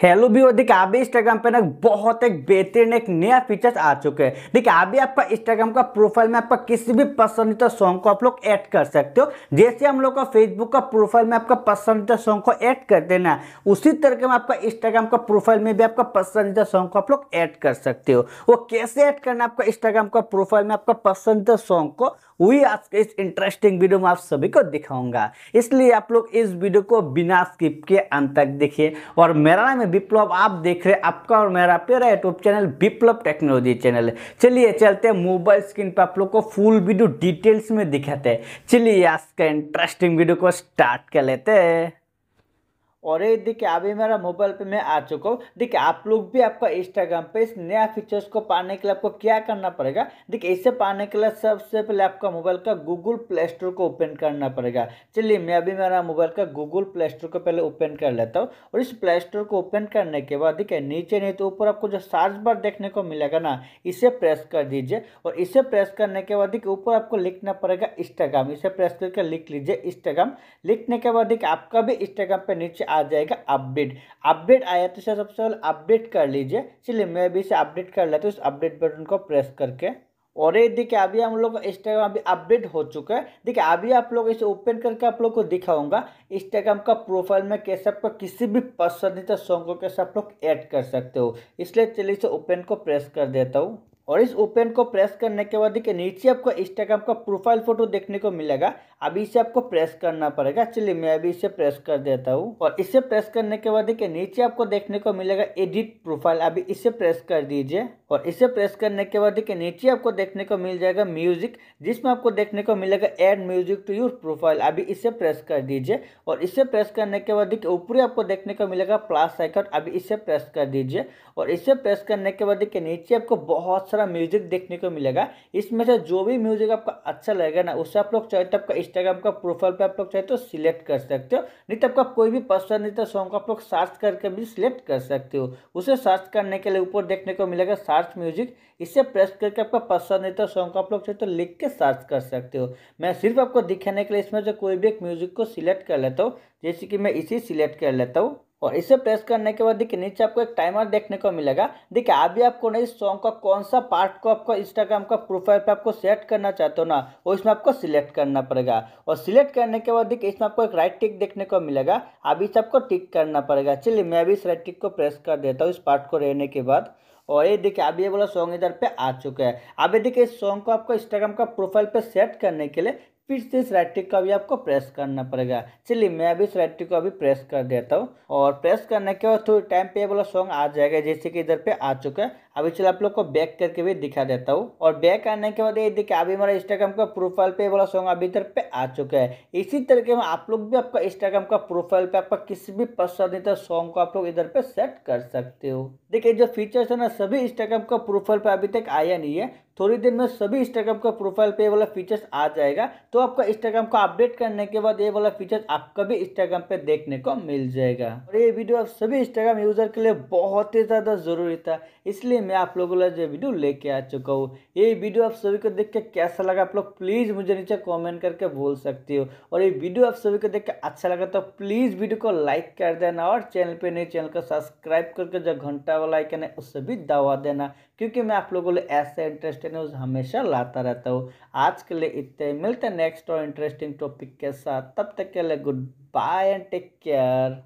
Hello भी देखिए अभी इंस्टाग्राम पे ना बहुत एक बेहतरीन एक नया फीचर्स आ चुके हैं। देखिए अभी आपका इंस्टाग्राम का प्रोफ़ाइल में आपका किसी भी पसंदीदा सॉन्ग को आप लोग ऐड कर सकते हो। जैसे हम लोग का फेसबुक का प्रोफ़ाइल में आपका पसंदीदा सॉन्ग को ऐड कर देना उसी तरह में आपका इंस्टाग्राम का प्रोफ़ाइल में भी आपका पसंदीदा सॉन्ग को आप लोग ऐड कर सकते हो। वो कैसे ऐड करना आपका इंस्टाग्राम का प्रोफ़ाइल में आपका पसंदीदा सॉन्ग को वही आज के इस इंटरेस्टिंग वीडियो में आप सभी को दिखाऊँगा। इसलिए आप लोग इस वीडियो को बिना स्किप के अंत तक देखिए। और मेरा नाम है विप्लव, आप देख रहे हैं आपका और मेरा प्यारा YouTube channel Viplav technology channel चलिए चलते मोबाइल स्क्रीन पर आप लोग को फुल वीडियो डिटेल्स में दिखाते हैं। चलिए आज का इंटरेस्टिंग वीडियो को स्टार्ट कर लेते हैं। और ये देखिए, अभी मेरा मोबाइल पे मैं आ चुका हूँ। देखिए, आप लोग भी आपका इंस्टाग्राम पे इस नया फीचर्स को पाने के लिए आपको क्या करना पड़ेगा? देखिए, इसे पाने के लिए सबसे पहले आपका मोबाइल का गूगल प्ले स्टोर को ओपन करना पड़ेगा। चलिए, मैं अभी मेरा मोबाइल का गूगल प्ले स्टोर को पहले ओपन कर लेता हूँ और इस प्ले स्टोर को ओपन करने के बाद देखिए, नीचे नहीं तो ऊपर आपको जो सर्च बार देखने को मिलेगा ना, इसे प्रेस कर दीजिए और इसे प्रेस करने के बाद देखिए, ऊपर आपको लिखना पड़ेगा इंस्टाग्राम इसे प्रेस करके लिख लीजिए इंस्टाग्राम लिखने के बाद देखिए, आपका भी इंस्टाग्राम पे नीचे आ जाएगा अपडेट। अपडेट आया तो इसे सबसे पहले अपडेट कर लीजिए। चलिए मैं भी इसे अपडेट कर लेता हूँ। इस अपडेट बटन को प्रेस करके। और ये देखिए, अभी हम लोग इंस्टाग्राम अभी अपडेट हो चुका है। देखिए, अभी आप लोग इसे ओपन करके आप लोग को दिखाऊँगा। इंस्टाग्राम का प्रोफ़ाइल में कैसे आपका किसी भी पसंदीदा सॉन्ग को कैसे आप लोग ऐड कर सकते हो। इसलिए चलिए इसे ओपन को प्रेस कर देता हूँ। और इस ओपन को प्रेस करने के बाद देखिए, नीचे आपको इंस्टाग्राम का प्रोफ़ाइल फ़ोटो देखने को मिलेगा। अभी इसे आपको प्रेस करना पड़ेगा। चलिए, मैं अभी इसे प्रेस कर देता हूँ। और इसे प्रेस करने के बाद देखिए, नीचे आपको देखने को मिलेगा एडिट प्रोफ़ाइल अभी इसे प्रेस कर दीजिए। और इसे प्रेस करने के बाद देखिए, नीचे आपको देखने को मिल जाएगा म्यूज़िक जिसमें आपको देखने को मिलेगा add music to your profile अभी इसे प्रेस कर दीजिए। और इसे प्रेस करने के बाद देखिए, ऊपरी आपको देखने को मिलेगा प्लस आइकन अभी इसे प्रेस कर दीजिए। और इसे प्रेस करने के बाद देखिए, नीचे आपको बहुत सारा म्यूज़िक देखने को मिलेगा। इसमें से जो भी म्यूज़िक आपका अच्छा लगेगा ना उससे आप लोग चाहे तो आपका इंस्टाग्राम का प्रोफ़ाइल पे आप लोग चाहे तो सिलेक्ट कर सकते हो। नहीं तो आपका कोई भी पसंदीदा सॉन्ग आप लोग सर्च करके भी सिलेक्ट कर सकते हो। उसे सर्च करने के लिए ऊपर देखने को मिलेगा सर्च म्यूज़िक इसे प्रेस करके आपका पसंदीदा सॉन्ग आप लोग चाहे तो लिख के सर्च कर सकते हो। मैं सिर्फ़ आपको दिखाने के लिए इसमें से कोई भी एक म्यूज़िक को सिलेक्ट कर लेता हूँ। जैसे कि मैं इसी सिलेक्ट कर लेता हूँ। और इसे प्रेस करने के बाद देखिए, नीचे आपको एक टाइमर देखने को मिलेगा। देखिए, अभी आपको ना इस सॉन्ग का कौन सा पार्ट को आपको इंस्टाग्राम का प्रोफ़ाइल पे आपको सेट करना चाहते हो ना, वो इसमें आपको सिलेक्ट करना पड़ेगा। और सिलेक्ट करने के बाद देखिए, इसमें आपको एक राइट टिक देखने को मिलेगा। अभी इसे आपको टिक करना पड़ेगा। चलिए, मैं अभी इस राइट टिक को प्रेस कर देता हूँ इस पार्ट को रहने के बाद। और ये देखिए, अभी ये वाला सॉन्ग इधर पे आ चुका है। अभी देखिए, इस सॉन्ग को आपको इंस्टाग्राम का प्रोफ़ाइल पे सेट करने के लिए फिर से इस राइट टिक को भी आपको प्रेस करना पड़ेगा। चलिए, मैं अभी इस राइट टिक को अभी प्रेस कर देता हूँ। और प्रेस करने के बाद थोड़ी टाइम पे वाला सॉन्ग आ जाएगा, जैसे कि इधर पे आ चुका है। अभी चलो आप लोग को बैक करके भी दिखा देता हूँ। और बैक आने के बाद ये देखिए, अभी हमारा इंस्टाग्राम का प्रोफ़ाइल पे वाला सॉन्ग अभी इधर पे आ चुका है। इसी तरीके में आप लोग भी आपका इंस्टाग्राम का प्रोफ़ाइल पे आपका किसी भी पसंदीदा सॉन्ग को आप लोग इधर पे सेट कर सकते हो। देखिए, जो फीचर्स है ना, सभी इंस्टाग्राम का प्रोफ़ाइल पे अभी तक आया नहीं है। थोड़ी देर में सभी इंस्टाग्राम का प्रोफ़ाइल पे वाला फीचर्स आ जाएगा। तो आपका इंस्टाग्राम को अपडेट करने के बाद ये वाला फीचर्स आपका भी इंस्टाग्राम पे देखने को मिल जाएगा। और ये वीडियो आप सभी इंस्टाग्राम यूज़र के लिए बहुत ही ज़्यादा ज़रूरी था। इसलिए मैं आप लोगों को वीडियो लेके आ चुका हूँ, ये वीडियो आप सभी को देख के कैसा लगा? आप लोग प्लीज़ मुझे नीचे कमेंट करके बोल सकते हो। और ये वीडियो आप सभी को देख के अच्छा लगा तो प्लीज़ वीडियो को लाइक कर देना और चैनल पे नहीं चैनल को सब्सक्राइब करके जो घंटा वाला आइकन है, उससे भी दबा देना। क्योंकि मैं आप लोगों को ऐसे इंटरेस्टिंग न्यूज़ हमेशा लाता रहता हूँ। आज के लिए इतने मिलते हैं नेक्स्ट और इंटरेस्टिंग टॉपिक के साथ। तब तक के लिए good bye and take care